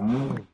Mm-hmm.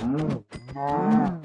Oh, no. Mm.